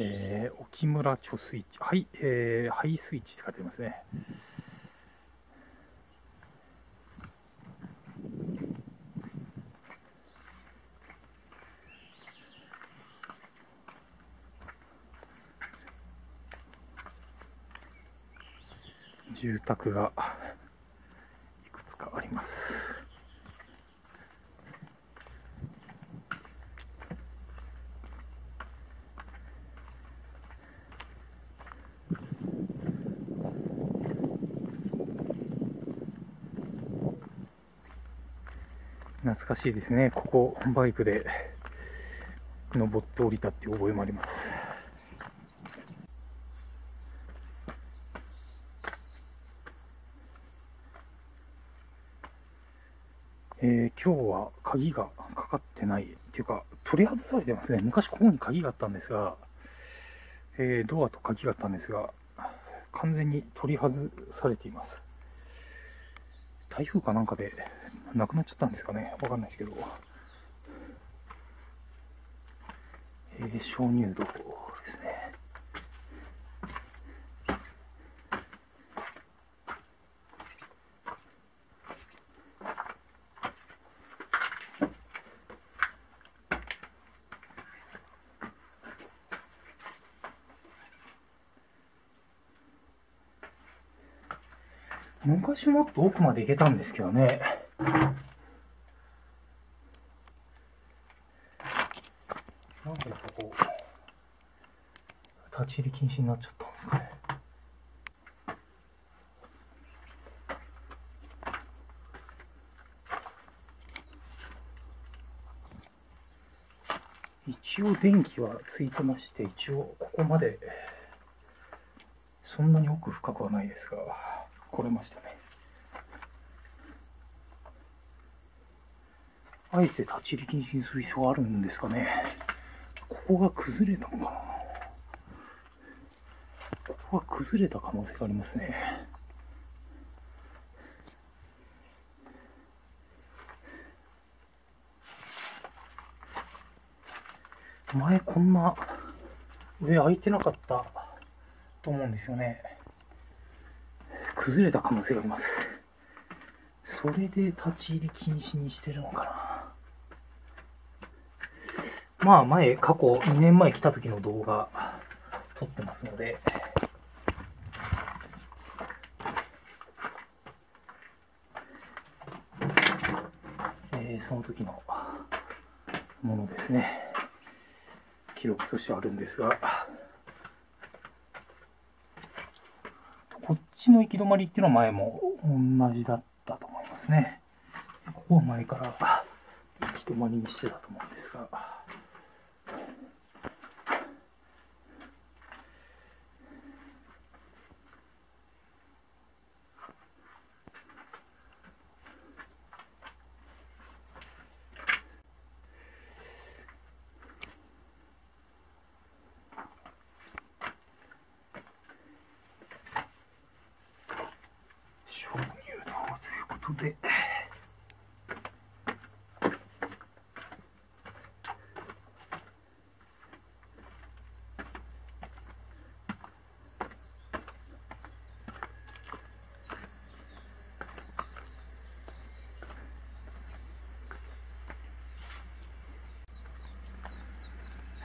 えー、沖村貯水池。はい、えー、排水池って書いてありますね。住宅がいくつかあります。懐かしいですね。ここ、バイクで登って降りたっていう覚えもあります。えー今日は鍵がかかってないっていうか、取り外されてますね。昔ここに鍵があったんですが、えードアと鍵があったんですが、完全に取り外されています。台風かなんかでなくなっちゃったんですかね。わかんないですけど。えー鍾乳洞ですね。昔もっと奥まで行けたんですけどね。なんでここ、立ち入り禁止になっちゃったんですかね。一応電気はついてまして、一応ここまで、そんなに奥深くはないですが、来れましたね。あえて立ち入り禁止にする必要あるんですかね。ここが崩れたのかなここが崩れた可能性がありますね。前こんな上開いてなかったと思うんですよね。崩れた可能性があります。それで立ち入り禁止にしてるのかな。まあ前、過去2年前来た時の動画撮ってますので、えーその時のものですね。記録としてあるんですが、こっちの行き止まりっていうのは前も同じだったと思いますね。ここは前から行き止まりにしてたと思うんですが。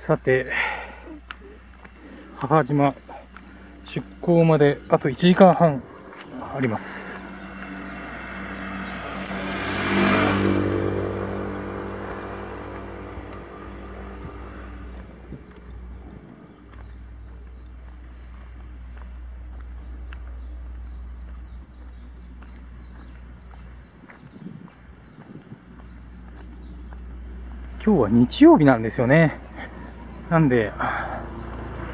さて、母島出港まであと1時間半あります。今日は日曜日なんですよね。なんで、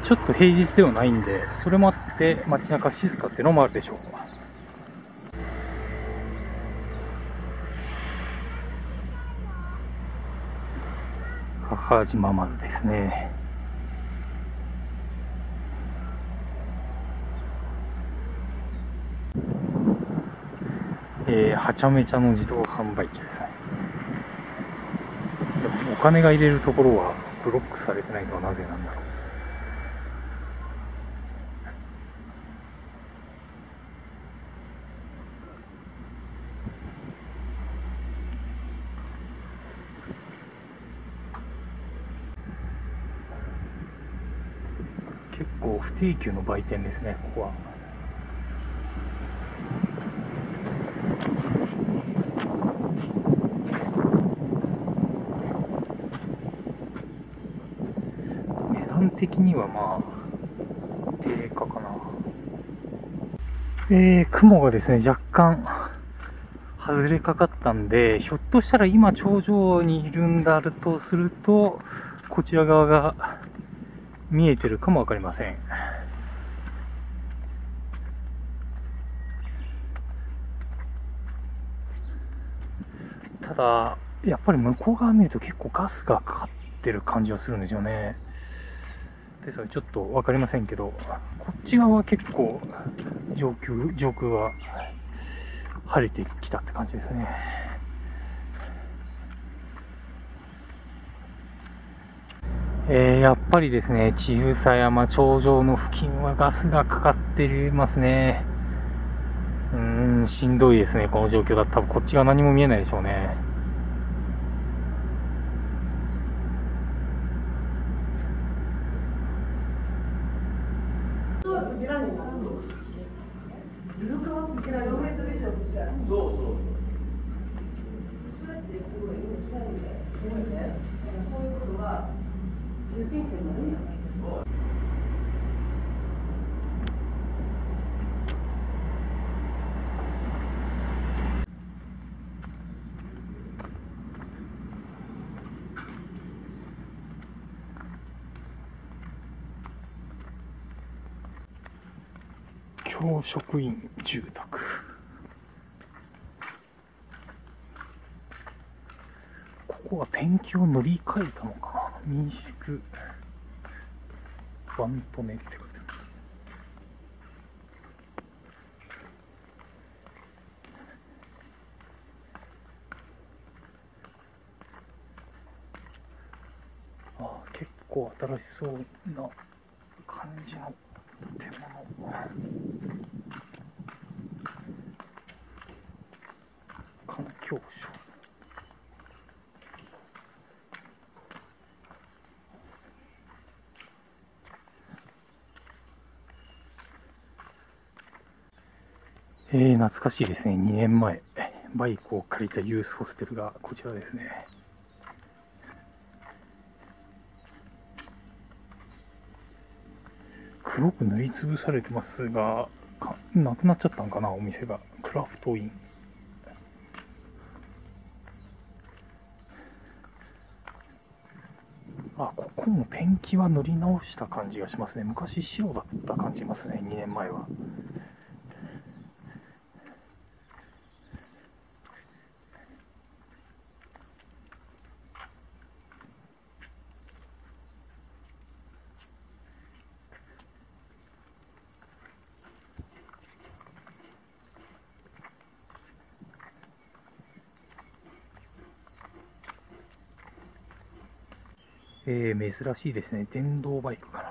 ちょっと平日ではないんで、それもあって街中静かっていうのもあるでしょう。母島丸ですね。えーはちゃめちゃの自動販売機ですね。お金が入れるところはブロックされてないのはなぜなんだろう。結構不定休の売店ですね、ここは。値段的にはまあ、定価かな。えー、雲がですね、若干、外れかかったんで、ひょっとしたら今頂上にいるんだとすると、こちら側が見えてるかもわかりません。ただ、やっぱり向こう側見ると結構ガスがかかってる感じはするんですよね。ですのでちょっとわかりませんけど、こっち側は結構上空、上空は晴れてきたって感じですね。えー、やっぱりですね、千草山頂上の付近はガスがかかってますね。うん、しんどいですね、この状況だと。多分こっち側何も見えないでしょうね。教職員住宅。ここはペンキを塗り替えたのか民宿ワントネって書いてます。ああ結構新しそうな感じの建物。環境省。えー、懐かしいですね。2年前、バイクを借りたユースホステルがこちらですね。黒く塗りつぶされてますが、かなくなっちゃったんかな、お店が。クラフトイン。あ、ここもペンキは塗り直した感じがしますね。昔白だった感じますね、2年前は。えー、珍しいですね。電動バイクかな。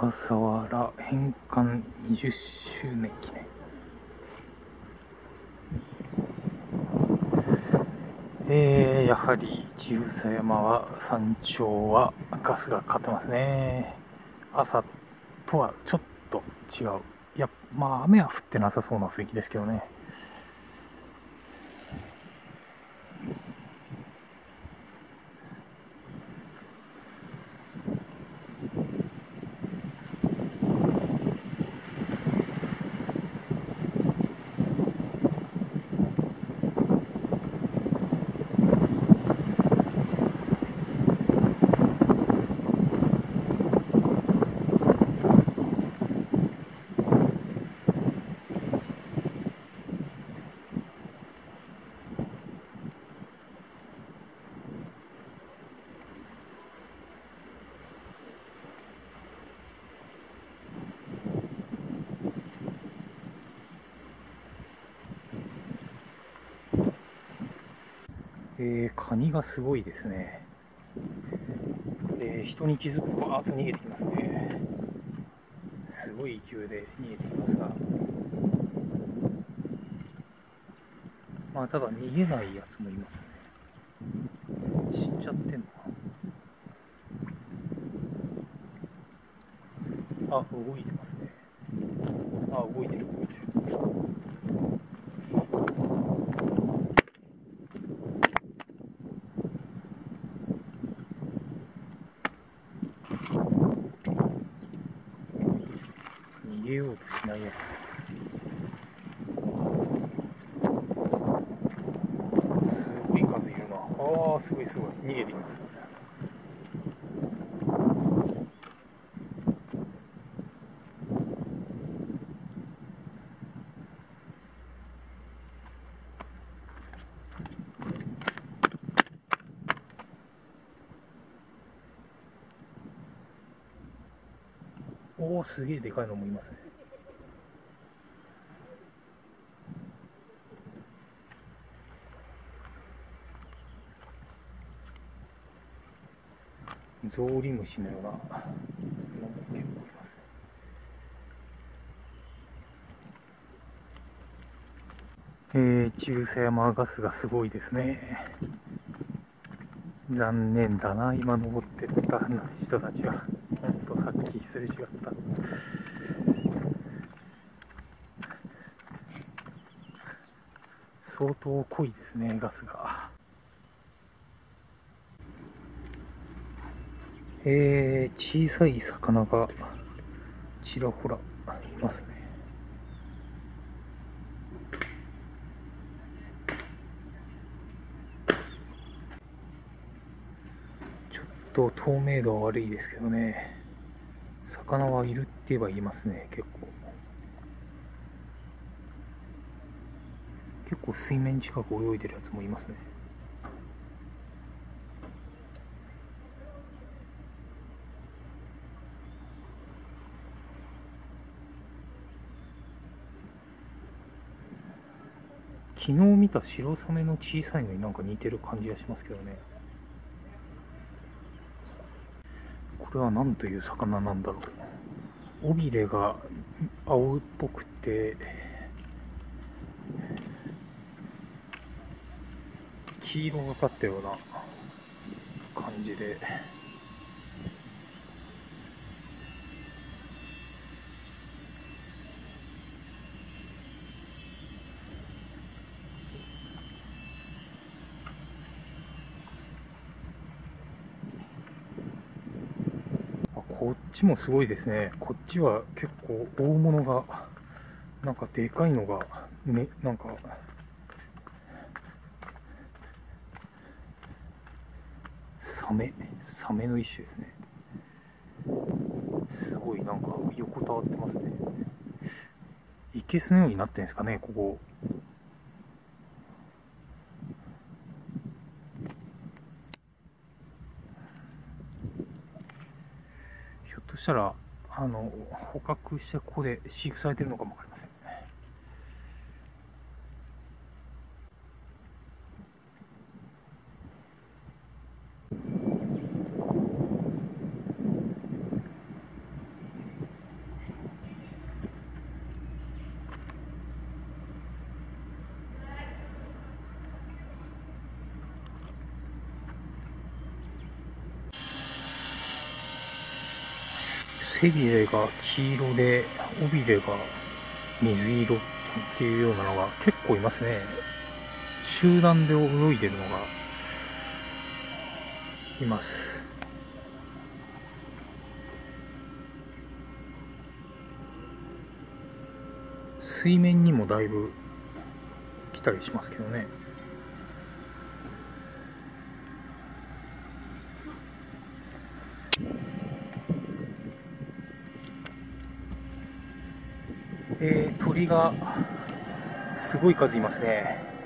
笠原返還20周年記念。えー、やはり千草山は山頂はガスがかかってますね。朝とはちょっと違う。いやまあ雨は降ってなさそうな雰囲気ですけどね。えー、カニがすごいですね。えー、人に気づくとバーッと逃げてきますね。すごい勢いで逃げてきますが。まあ、ただ逃げないやつもいますね。死んじゃってんのかな。あ、動いてますね。あ、動いてる動いてる。逃げようとしないやつ。すごい数いるな。ああ、すごいすごい。逃げてきますね。おお、すげえでかいのもいますね。ゾウリムシのようなものも結構いますね。えー、中世山ガスがすごいですね。残念だな、今登ってった人たちは。ほんとさっきすれ違った。相当濃いですね、ガスが。えー、小さい魚がちらほらいますね。ちょっと透明度は悪いですけどね。魚はいるって言えば言いますね、結構。結構水面近く泳いでるやつもいますね。昨日見た白サメの小さいのになんか似てる感じがしますけどね。これは何という魚なんだろう。尾びれが青っぽくて、黄色がかったような感じで。あこっちもすごいですね。こっちは結構大物が、なんかでかいのが、ね、なんか、サメ、サメの一種ですね。すごいなんか横たわってますね。いけすのようになってんですかね、ここ。ひょっとしたら、あの捕獲してここで飼育されてるのかも分かりません。背びれが黄色で尾びれが水色っていうようなのが結構いますね。集団で泳いでるのがいます。水面にもだいぶ来たりしますけどねえー、鳥がすごい数いますね。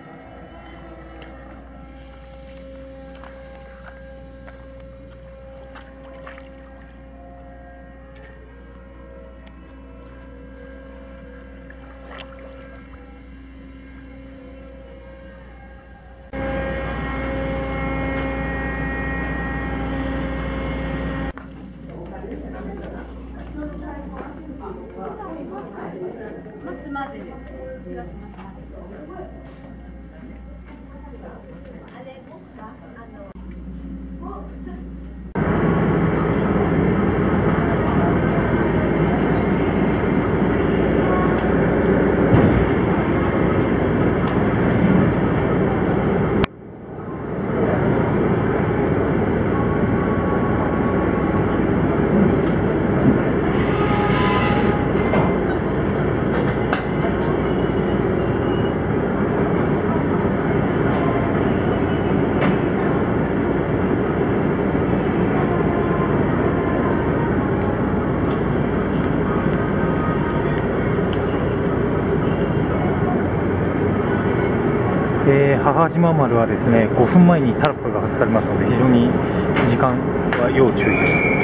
えー母島丸はですね5分前にタラップが外されますので非常に時間は要注意です。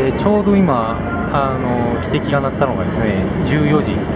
えーちょうど今あの汽笛が鳴ったのがですね14時。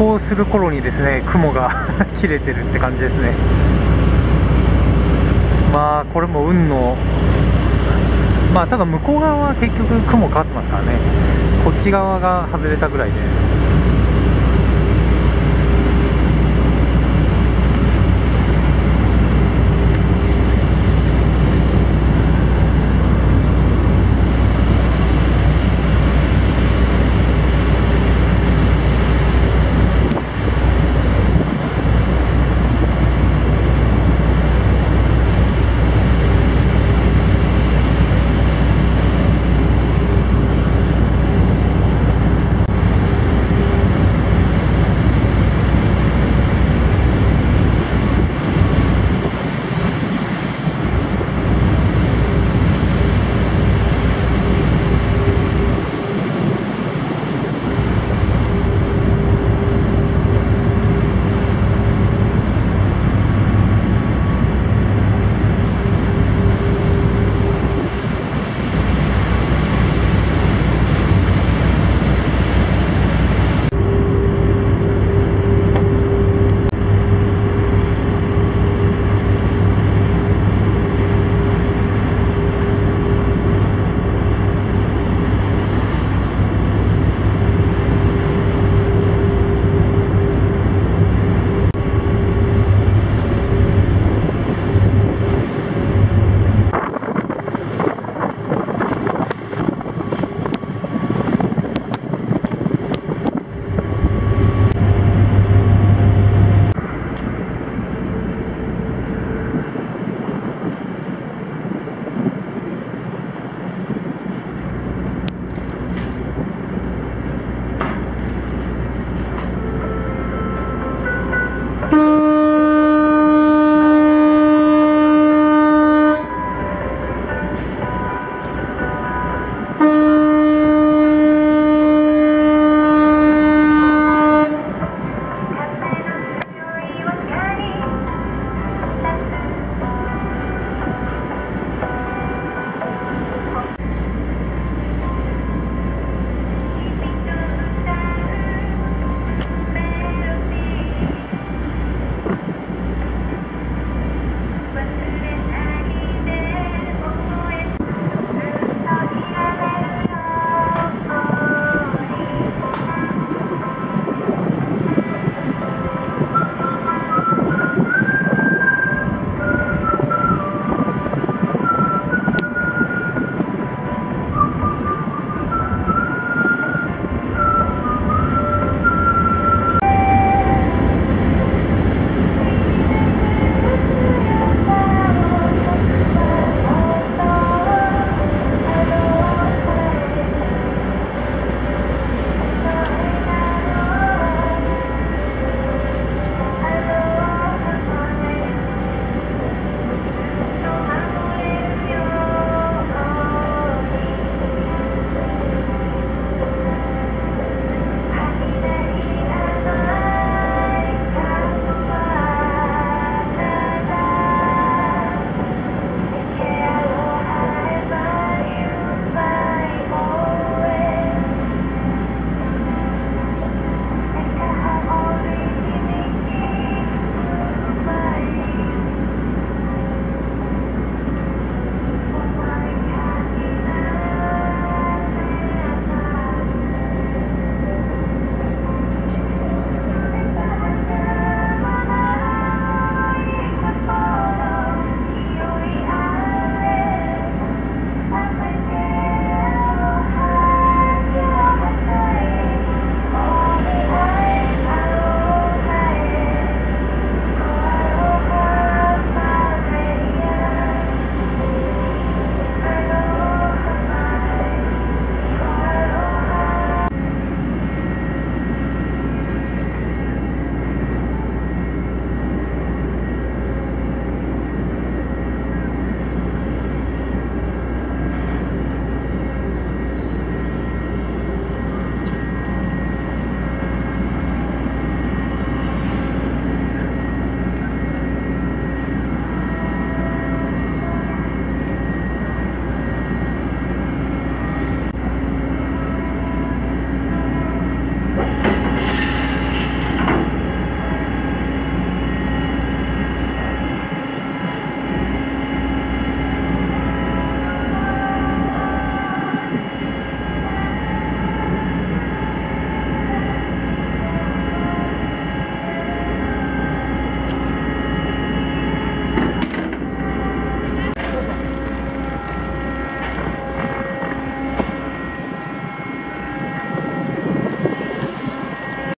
港する頃にですね雲が 切れてるって感じですね。まあこれも運のまあただ向こう側は結局雲かかってますからね。こっち側が外れたぐらいで。